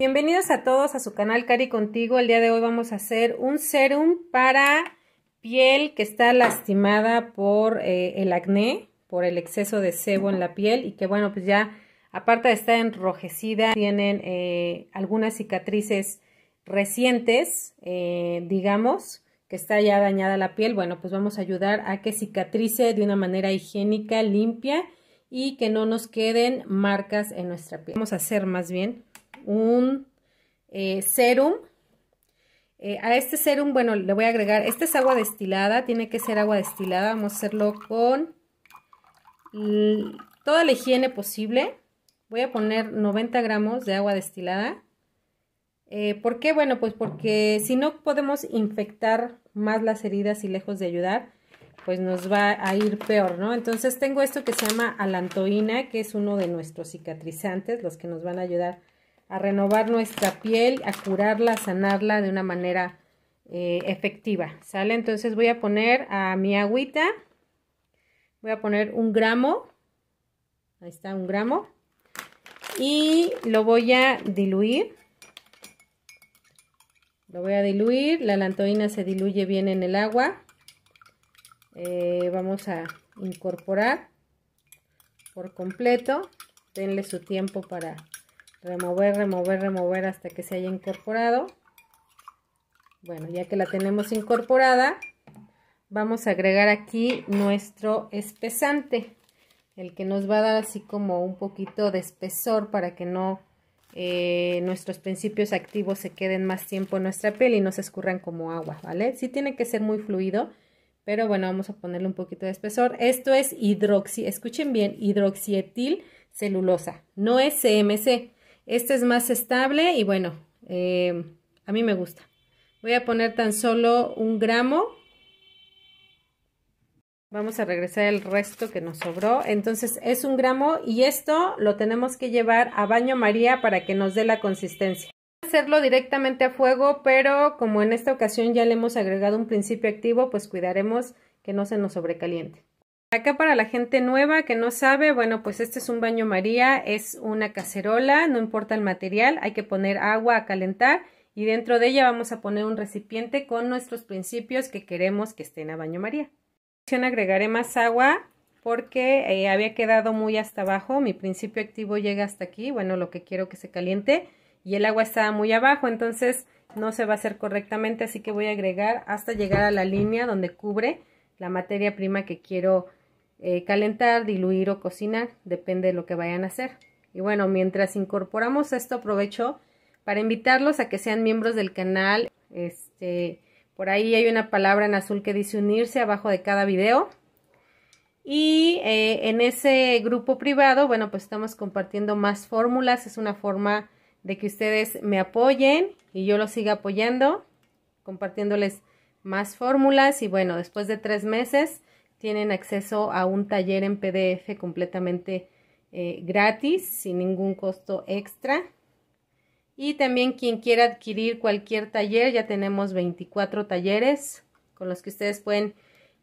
Bienvenidos a todos a su canal Cari Contigo. El día de hoy vamos a hacer un serum para piel que está lastimada por eh, el acné, por el exceso de sebo en la piel y que bueno, pues ya aparte de estar enrojecida, tienen eh, algunas cicatrices recientes, eh, digamos, que está ya dañada la piel. Bueno, pues vamos a ayudar a que cicatrice de una manera higiénica, limpia y que no nos queden marcas en nuestra piel. Vamos a hacer más bien un eh, serum. Eh, a este serum, bueno, le voy a agregar, esta es agua destilada, tiene que ser agua destilada, vamos a hacerlo con toda la higiene posible. Voy a poner 90 gramos de agua destilada. Eh, ¿Por qué? Bueno, pues porque si no podemos infectar más las heridas y lejos de ayudar, pues nos va a ir peor, ¿no? Entonces tengo esto que se llama alantoína, que es uno de nuestros cicatrizantes, los que nos van a ayudar a renovar nuestra piel, a curarla, a sanarla de una manera eh, efectiva, ¿sale? Entonces voy a poner a mi agüita, voy a poner un gramo, ahí está un gramo, y lo voy a diluir, lo voy a diluir, la lantoína se diluye bien en el agua, eh, vamos a incorporar por completo, denle su tiempo para remover, remover, remover hasta que se haya incorporado. Bueno, ya que la tenemos incorporada, vamos a agregar aquí nuestro espesante, el que nos va a dar así como un poquito de espesor para que no eh, nuestros principios activos se queden más tiempo en nuestra piel y no se escurran como agua, ¿vale? Sí tiene que ser muy fluido, pero bueno, vamos a ponerle un poquito de espesor. Esto es hidroxi, escuchen bien, hidroxietil celulosa, no es CMC. Este es más estable y bueno, eh, a mí me gusta. Voy a poner tan solo un gramo. Vamos a regresar el resto que nos sobró. Entonces es un gramo y esto lo tenemos que llevar a baño María para que nos dé la consistencia. Hacerlo directamente a fuego, pero como en esta ocasión ya le hemos agregado un principio activo, pues cuidaremos que no se nos sobrecaliente. Acá para la gente nueva que no sabe, bueno, pues este es un baño María, es una cacerola, no importa el material, hay que poner agua a calentar y dentro de ella vamos a poner un recipiente con nuestros principios que queremos que estén a baño María. Agregaré más agua porque eh, había quedado muy hasta abajo, mi principio activo llega hasta aquí, bueno, lo que quiero que se caliente y el agua está muy abajo, entonces no se va a hacer correctamente, así que voy a agregar hasta llegar a la línea donde cubre la materia prima que quiero eh, calentar, diluir o cocinar, depende de lo que vayan a hacer. Y bueno, mientras incorporamos esto, aprovecho para invitarlos a que sean miembros del canal. Este, por ahí hay una palabra en azul que dice unirse abajo de cada video. Y eh, en ese grupo privado, bueno, pues estamos compartiendo más fórmulas. Es una forma de que ustedes me apoyen y yo los siga apoyando, compartiéndoles más fórmulas. Y bueno, después de tres meses tienen acceso a un taller en PDF completamente eh, gratis, sin ningún costo extra. Y también quien quiera adquirir cualquier taller, ya tenemos 24 talleres con los que ustedes pueden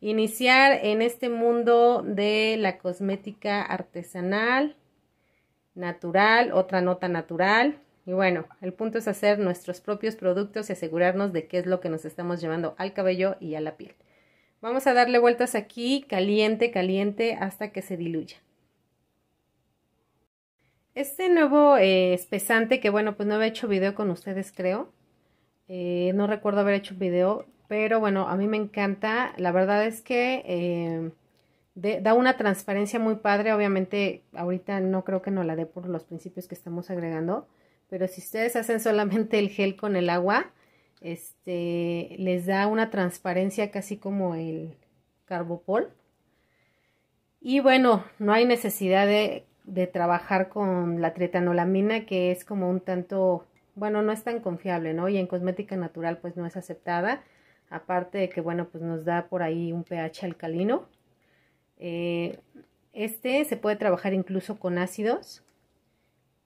iniciar en este mundo de la cosmética artesanal, natural, otra nota natural. Y bueno, el punto es hacer nuestros propios productos y asegurarnos de qué es lo que nos estamos llevando al cabello y a la piel. Vamos a darle vueltas aquí, caliente, caliente, hasta que se diluya. Este nuevo eh, espesante, que bueno, pues no había hecho video con ustedes, creo. Eh, no recuerdo haber hecho video, pero bueno, a mí me encanta. La verdad es que eh, da una transparencia muy padre. Obviamente, ahorita no creo que no la dé por los principios que estamos agregando. Pero si ustedes hacen solamente el gel con el agua, este, les da una transparencia casi como el carbopol. Y bueno, no hay necesidad de, trabajar con la tretanolamina, que es como un tanto, bueno, no es tan confiable, ¿no? Y en cosmética natural pues no es aceptada. Aparte de que, bueno, pues nos da por ahí un pH alcalino. Eh, este se puede trabajar incluso con ácidos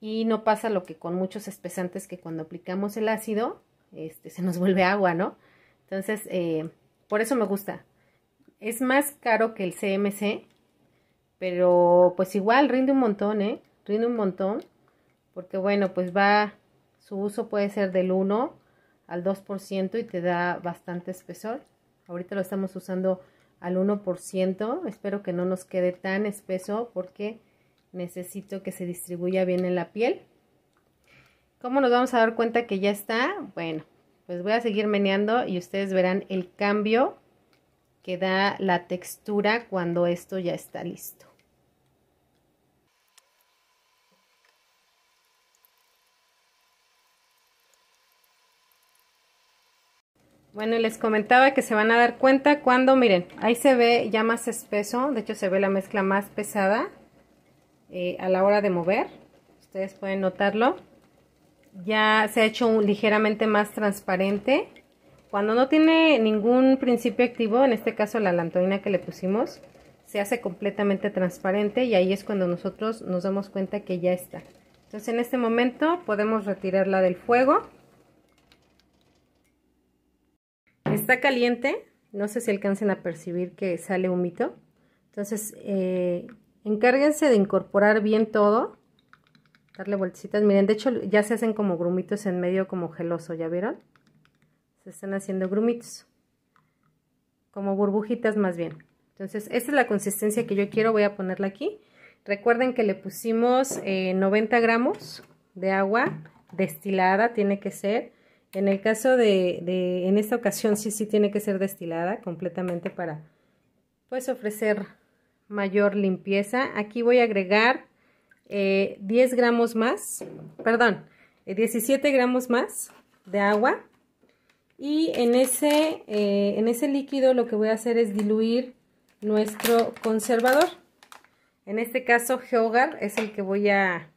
y no pasa lo que con muchos espesantes que cuando aplicamos el ácido este, se nos vuelve agua, ¿no? Entonces, eh, por eso me gusta. Es más caro que el CMC, pero pues igual rinde un montón, ¿eh? Rinde un montón, porque bueno, pues va Su uso puede ser del 1 al 2% y te da bastante espesor. Ahorita lo estamos usando al 1%. Espero que no nos quede tan espeso porque necesito que se distribuya bien en la piel. ¿Cómo nos vamos a dar cuenta que ya está? Bueno, pues voy a seguir meneando y ustedes verán el cambio que da la textura cuando esto ya está listo. Bueno, les comentaba que se van a dar cuenta cuando, miren, ahí se ve ya más espeso, de hecho se ve la mezcla más pesada eh, a la hora de mover, ustedes pueden notarlo. Ya se ha hecho ligeramente más transparente. Cuando no tiene ningún principio activo, en este caso la lantoina que le pusimos, se hace completamente transparente y ahí es cuando nosotros nos damos cuenta que ya está. Entonces en este momento podemos retirarla del fuego. Está caliente, no sé si alcancen a percibir que sale humito. Entonces, eh, encárguense de incorporar bien todo. Darle vueltecitas. Miren, de hecho ya se hacen como grumitos en medio como geloso, ¿ya vieron? Se están haciendo grumitos. Como burbujitas más bien. Entonces, esta es la consistencia que yo quiero. Voy a ponerla aquí. Recuerden que le pusimos 90 eh, gramos de agua destilada, tiene que ser. En el caso de, de, en esta ocasión sí, sí tiene que ser destilada completamente para, pues, ofrecer mayor limpieza. Aquí voy a agregar 10 eh, gramos más, perdón, 17 eh, gramos más de agua. Y en ese, eh, en ese líquido lo que voy a hacer es diluir nuestro conservador. En este caso, Geogar es el que voy a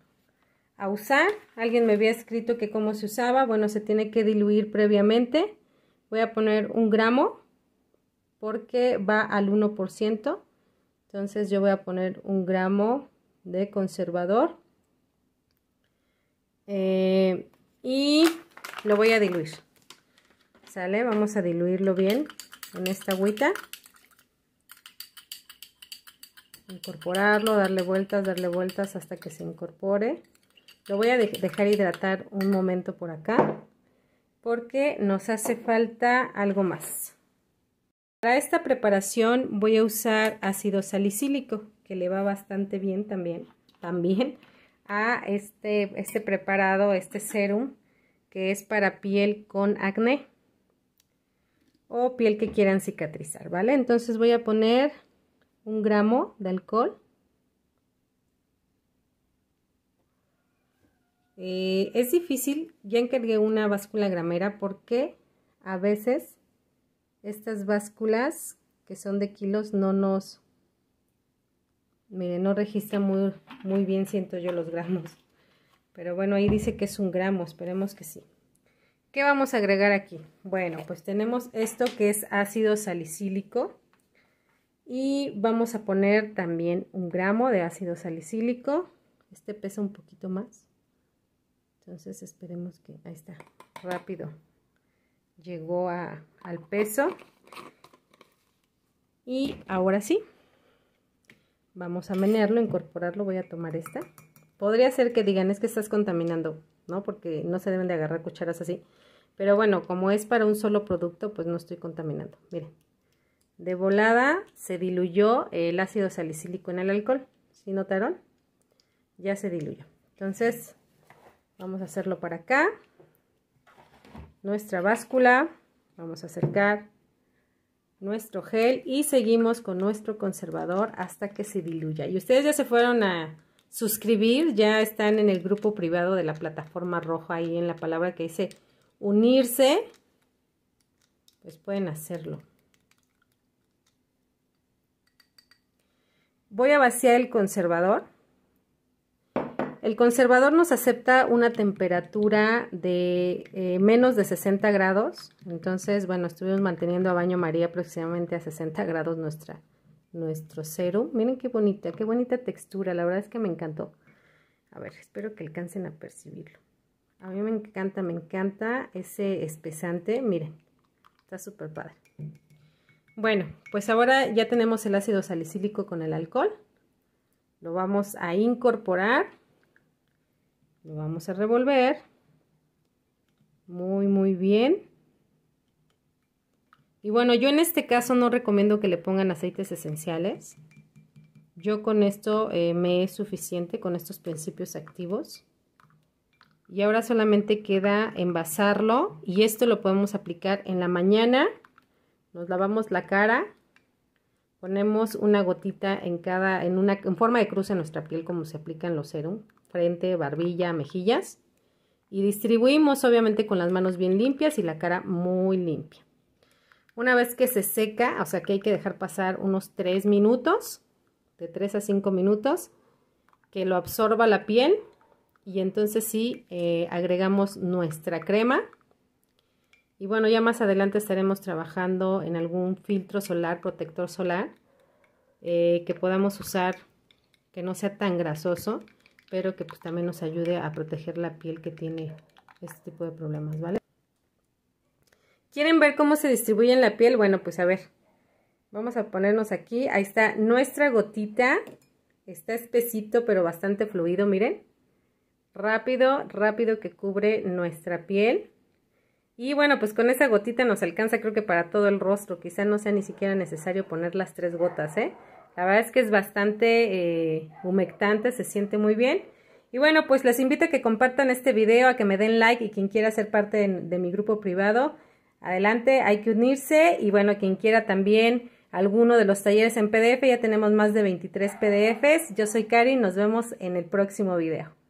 a usar. Alguien me había escrito que cómo se usaba. Bueno, se tiene que diluir previamente. Voy a poner un gramo porque va al 1%. Entonces yo voy a poner un gramo de conservador. Eh, y lo voy a diluir. ¿Sale? Vamos a diluirlo bien en esta agüita. Incorporarlo, darle vueltas, darle vueltas hasta que se incorpore. Lo voy a dejar hidratar un momento por acá porque nos hace falta algo más. Para esta preparación voy a usar ácido salicílico que le va bastante bien también, también a este, este preparado, este serum que es para piel con acné o piel que quieran cicatrizar, ¿vale? Entonces voy a poner un gramo de alcohol Eh, es difícil, ya encargué una báscula gramera porque a veces estas básculas que son de kilos no nos, miren, no registra muy, muy bien, siento yo los gramos. Pero bueno, ahí dice que es un gramo, esperemos que sí. ¿Qué vamos a agregar aquí? Bueno, pues tenemos esto que es ácido salicílico. Y vamos a poner también un gramo de ácido salicílico. Este pesa un poquito más. Entonces esperemos que, ahí está, rápido. Llegó a, al peso. Y ahora sí, vamos a menearlo, incorporarlo. Voy a tomar esta. Podría ser que digan, es que estás contaminando, ¿no? Porque no se deben de agarrar cucharas así. Pero bueno, como es para un solo producto, pues no estoy contaminando. Miren, de volada se diluyó el ácido salicílico en el alcohol. ¿Sí notaron? Ya se diluyó. Entonces, Vamos a hacerlo para acá. Nuestra báscula. Vamos a acercar nuestro gel y seguimos con nuestro conservador hasta que se diluya. Y ustedes ya se fueron a suscribir, ya están en el grupo privado de la plataforma roja ahí en la palabra que dice unirse, pues pueden hacerlo. Voy a vaciar el conservador. El conservador nos acepta una temperatura de eh, menos de 60 grados. Entonces, bueno, estuvimos manteniendo a baño María aproximadamente a 60 grados nuestro cero. Miren qué bonita, qué bonita textura. La verdad es que me encantó. A ver, espero que alcancen a percibirlo. A mí me encanta, me encanta ese espesante. Miren, está súper padre. Bueno, pues ahora ya tenemos el ácido salicílico con el alcohol. Lo vamos a incorporar lo vamos a revolver muy bien. Y bueno, yo en este caso no recomiendo que le pongan aceites esenciales. Yo con esto eh, me es suficiente, con estos principios activos. Y ahora solamente queda envasarlo y esto lo podemos aplicar en la mañana. Nos lavamos la cara, ponemos una gotita en cada, en una, en forma de cruz en nuestra piel como se aplican los serum, frente, barbilla, mejillas. Y distribuimos obviamente con las manos bien limpias y la cara muy limpia. Una vez que se seca, o sea que hay que dejar pasar unos 3 minutos, de 3 a 5 minutos, que lo absorba la piel y entonces sí eh, agregamos nuestra crema. Y bueno, ya más adelante estaremos trabajando en algún filtro solar, protector solar, eh, que podamos usar, que no sea tan grasoso, pero que pues también nos ayude a proteger la piel que tiene este tipo de problemas, ¿vale? ¿Quieren ver cómo se distribuye en la piel? Bueno, pues a ver. Vamos a ponernos aquí. Ahí está nuestra gotita. Está espesito, pero bastante fluido, miren. Rápido, rápido que cubre nuestra piel. Y bueno, pues con esa gotita nos alcanza creo que para todo el rostro. Quizá no sea ni siquiera necesario poner las tres gotas, ¿eh? La verdad es que es bastante eh, humectante, se siente muy bien. Y bueno, pues les invito a que compartan este video, a que me den like y quien quiera ser parte de mi grupo privado adelante, hay que unirse y bueno, quien quiera también alguno de los talleres en PDF, ya tenemos más de 23 PDFs. Yo soy Cari, nos vemos en el próximo video.